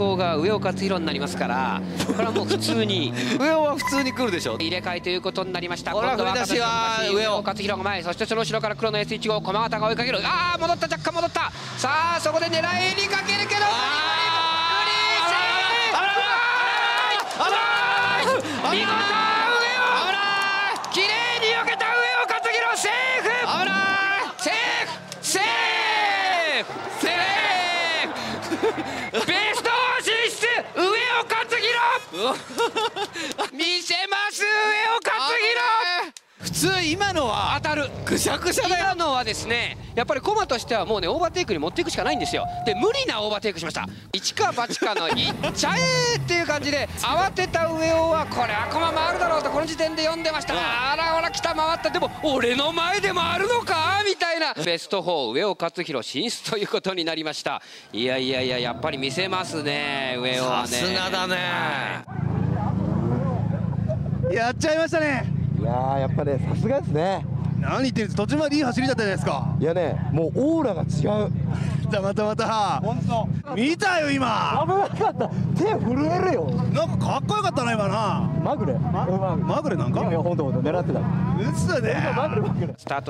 行が上岡勝弘になりますからこれはもう普通に。上尾は普通に来るでしょ。入れ替えということになりました。これは振り出しは赤上尾。勝弘が前そしてその後ろから黒の S1 号駒形が追いかける。ああ戻った若干戻った。さあそこで狙いにかけるけど見事上尾。綺麗に避けた上尾勝弘セーフ。危ない。セーフ。セーフ。セーフ弘見せます上尾勝弘普通今のは当たる。ぐしゃぐしゃだよ。今のはですねやっぱりコマとしてはもうねオーバーテイクに持っていくしかないんですよ。で無理なオーバーテイクしました。一か八かの「いっちゃえ!」っていう感じで慌てた上尾はこれはコマ回るだろうとこの時点で読んでました。あらほら来た回った。でも俺の前で回るのか？みたいな。ベスト4上尾勝弘進出ということになりました。いやいやいややっぱり見せますね上尾はさねすがだね。やっちゃいましたねいやーやっぱねさすがですね。何言ってるんです途中までいい走りだったじゃないですか。いやねもうオーラが違う。たまたまた。見たよ今。危なかった。手震えるよ。なんかかっこよかったな今な。まぐれままぐれなんか？いや本当本当狙ってた。嘘ね。まぐれまぐれスタート